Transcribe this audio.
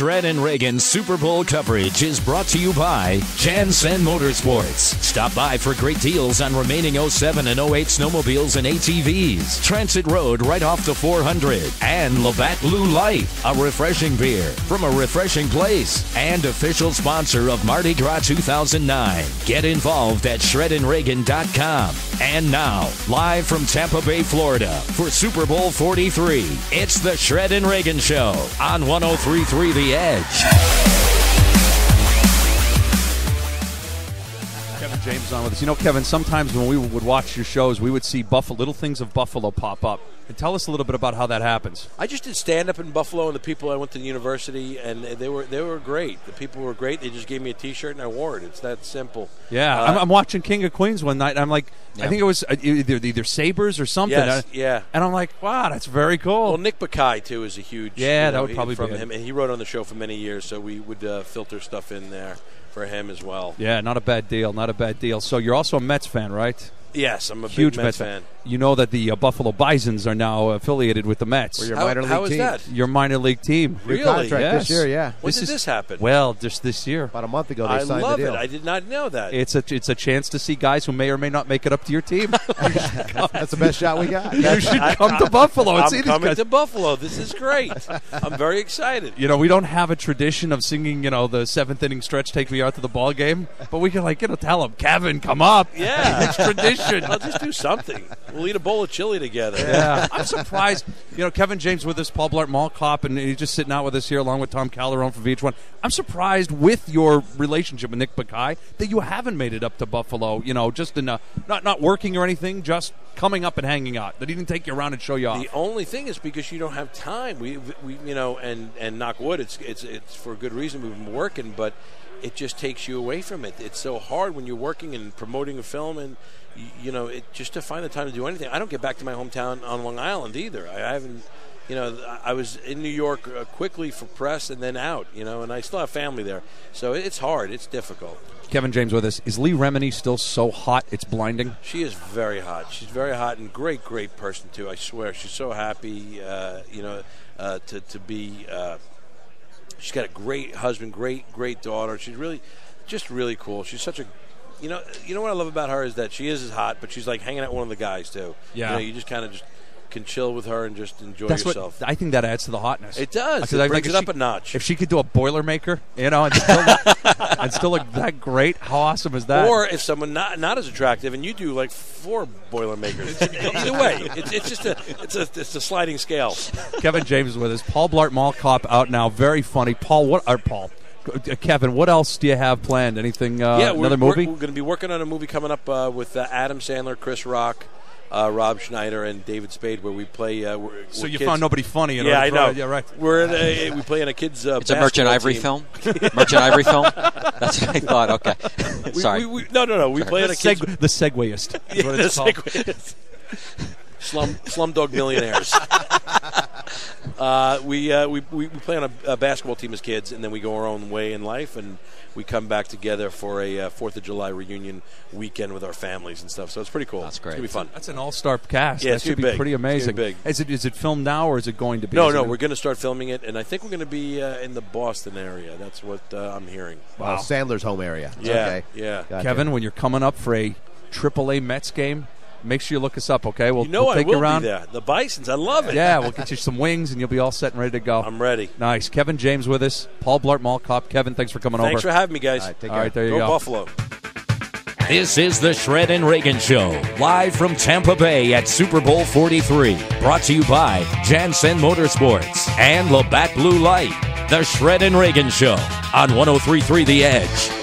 Shredd and Ragan Super Bowl coverage is brought to you by Jansen Motorsports. Stop by for great deals on remaining 07 and 08 snowmobiles and ATVs. Transit Road right off the 400. And Labatt Blue Light, a refreshing beer from a refreshing place. And official sponsor of Mardi Gras 2009. Get involved at shreddandragan.com. And now, live from Tampa Bay, Florida, for Super Bowl 43, it's the Shredd and Ragan Show on 1033 The Edge. James on with us. You know, Kevin, sometimes when we would watch your shows, we would see Buffalo, little things of Buffalo pop up. And tell us a little bit about how that happens. I just did stand up in Buffalo, and the people I went to the university, and they were they were great. The people were great. They just gave me a T-shirt, and I wore it. It's that simple. Yeah, Uh, I'm, I'm watching King of Queens one night. And I'm like, I think it was uh, either either Sabres or something. Yes, Uh, yeah. And I'm like, wow, that's very cool. Well, Nick Bakay too is a huge. Yeah, you that would probably from be it. him, and he wrote on the show for many years, so we would uh, filter stuff in there for him as well. yeah, not a bad deal. Not a bad deal. So you're also a Mets fan, right? Yes, I'm a Huge big Mets fan. You know that the uh, Buffalo Bisons are now affiliated with the Mets. We're your How- minor league how is team. that? Your minor league team. New Really? contract Yes. this year, yeah. When This did is- this happen? Well, just this year. About a month ago, they I signed love the deal. it. I did not know that. It's a it's a chance to see guys who may or may not make it up to your team. That's the best shot we got. you should come to Buffalo and I'm see these coming guys. to Buffalo. This is great. I'm very excited. you know, we don't have a tradition of singing, you know, the seventh inning stretch, take me out to the ball game, but we can like, you know, tell them, Kevin, come up. Yeah. it's tradition. I'll just do something. We'll eat a bowl of chili together. Yeah, I'm surprised. You know, Kevin James with us, Paul Blart Mall Cop, and he's just sitting out with us here along with Tom Calderon from VH1. I'm surprised with your relationship with Nick Bakay that you haven't made it up to Buffalo. You know, just in a, not not working or anything, just coming up and hanging out. That he didn't take you around and show you off. The only thing is because you don't have time. We, we, you know, and and knock wood. It's it's it's for a good reason. We've been working, but it just takes you away from it. It's so hard when you're working and promoting a film, and you, you know, it just to find the time to do anything. I don't get back to my hometown on Long Island either. I, I haven't. You know, I was in New York uh, quickly for press and then out. You know, and I still have family there, so it's hard. It's difficult. Kevin James with us. Is Leah Remini still so hot it's blinding? She is very hot. She's very hot and great, great person too. I swear, she's so happy. Uh, you know, uh, to to be. Uh, she's got a great husband, great, great daughter. She's really, just really cool. She's such a. You know, you know what I love about her is that she is as hot, but she's like hanging out with one of the guys too. Yeah. you, know, you just kind of just can chill with her and just enjoy That's yourself. what I think that adds to the hotness. It does. It I brings think it up a notch. If she could do a Boilermaker, you know, and still, and still look that great, how awesome is that? Or if someone not not as attractive and you do like four Boilermakers. Either way, it's, it's just a it's a it's a sliding scale. Kevin James is with us. Paul Blart Mall Cop out now. Very funny. Paul, what? are Paul, uh, Kevin, what else do you have planned? Anything? Uh, yeah, another movie? We're, we're going to be working on a movie coming up uh, with uh, Adam Sandler, Chris Rock, uh, Rob Schneider, and David Spade, where we play. Uh, we're, so we're you kids. found nobody funny. In Yeah, order I to- know. Yeah, right. We're in a, we play in a kids. Uh, It's a Merchant Ivory team. film. Merchant Ivory film. That's what I thought. Okay, sorry. we, we, no, no, no. We play in The, a kids. seg- the Segwayist. Yeah, the it's called. segue- Slum Slumdog Millionaires. Uh, we, uh, we we we play on a, a basketball team as kids, and then we go our own way in life, and we come back together for a uh, Fourth of July reunion weekend with our families and stuff. So it's pretty cool. That's great. It's gonna be fun. That's an all-star cast. Yeah, that should be be big. pretty amazing. be big. Is it is it filmed now or is it going to be? No, Is no, it- we're going to start filming it, and I think we're going to be uh, in the Boston area. That's what uh, I'm hearing. Wow. Sandler's home area. Yeah, Okay. yeah. Gotcha. Kevin, when you're coming up for a AAA Mets game, make sure you look us up. Okay, we'll, You know we'll I take will you around. be there. The Bisons, I love it. Yeah, we'll get you some wings and you'll be all set and ready to go. I'm ready. Nice. Kevin James with us. Paul Blart Mall Cop. Kevin, thanks for coming Thanks over. Thanks for having me, guys. All right, take All right, there you go, go. Buffalo. This is the Shredd and Ragan Show, live from Tampa Bay at Super Bowl 43. Brought to you by Jansen Motorsports and Labatt Blue Light. The Shredd and Ragan Show on 1033 The Edge.